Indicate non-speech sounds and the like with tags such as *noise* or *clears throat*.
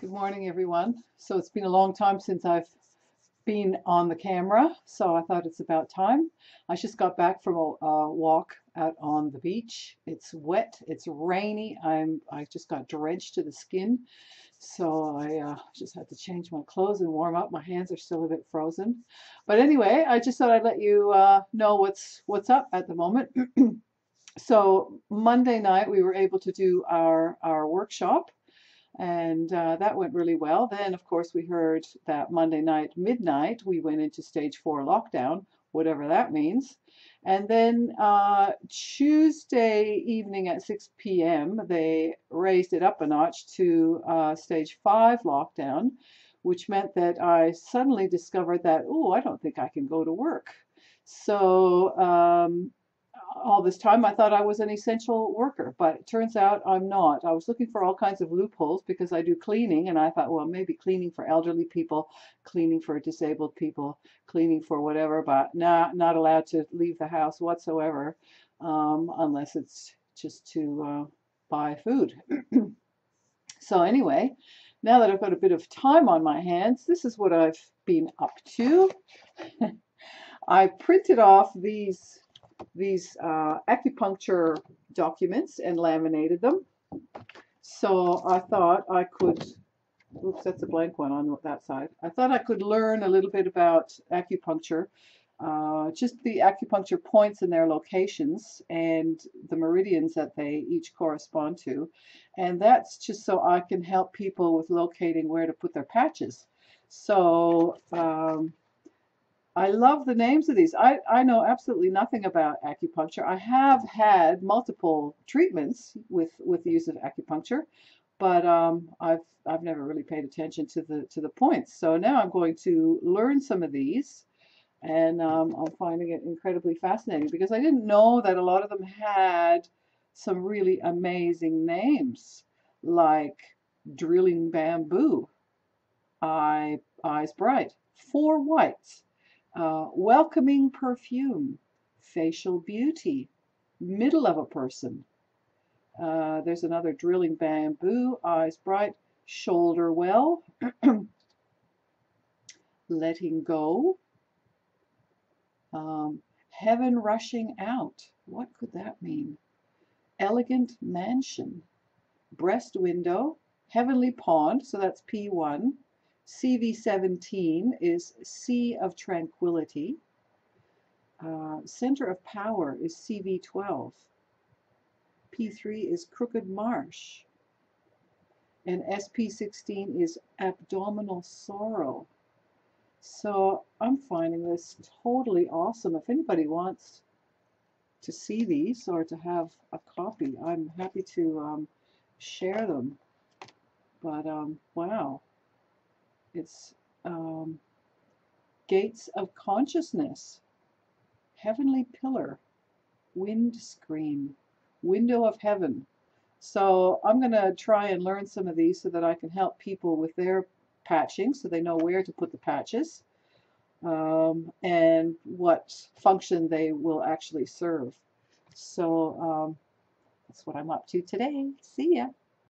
Good morning, everyone. So it's been a long time since I've been on the camera, so I thought it's about time. I just got back from a, a walk out on the beach. It's wet, it's rainy. I'm I just got drenched to the skin, so I uh, just had to change my clothes and warm up. My hands are still a bit frozen, but anyway, I just thought I'd let you uh, know what's what's up at the moment. *clears throat* so Monday night we were able to do our our workshop and uh, that went really well. Then, of course, we heard that Monday night, midnight, we went into stage four lockdown, whatever that means. And then uh, Tuesday evening at 6 p.m., they raised it up a notch to uh, stage five lockdown, which meant that I suddenly discovered that, oh, I don't think I can go to work. So um, all this time I thought I was an essential worker, but it turns out I'm not. I was looking for all kinds of loopholes because I do cleaning, and I thought, well, maybe cleaning for elderly people, cleaning for disabled people, cleaning for whatever, but not not allowed to leave the house whatsoever, um, unless it's just to uh, buy food. *clears throat* so anyway, now that I've got a bit of time on my hands, this is what I've been up to. *laughs* I printed off these these uh, acupuncture documents and laminated them. So I thought I could, oops, that's a blank one on that side. I thought I could learn a little bit about acupuncture, uh, just the acupuncture points and their locations and the meridians that they each correspond to. And that's just so I can help people with locating where to put their patches. So um, I love the names of these. I, I know absolutely nothing about acupuncture. I have had multiple treatments with, with the use of acupuncture, but um, I've, I've never really paid attention to the, to the points. So now I'm going to learn some of these, and um, I'm finding it incredibly fascinating because I didn't know that a lot of them had some really amazing names, like drilling bamboo, eye, eyes bright, four whites, uh, welcoming perfume, facial beauty, middle of a person. Uh, there's another drilling bamboo, eyes bright, shoulder well, *clears throat* letting go, um, heaven rushing out. What could that mean? Elegant mansion, breast window, heavenly pond, so that's P1, CV17 is Sea of Tranquility. Uh, center of Power is CV12. P3 is Crooked Marsh. And SP16 is Abdominal Sorrow. So I'm finding this totally awesome. If anybody wants to see these or to have a copy, I'm happy to um, share them. But um, wow. It's um, Gates of Consciousness, Heavenly Pillar, Wind Screen, Window of Heaven. So I'm going to try and learn some of these so that I can help people with their patching so they know where to put the patches um, and what function they will actually serve. So um, that's what I'm up to today. See ya.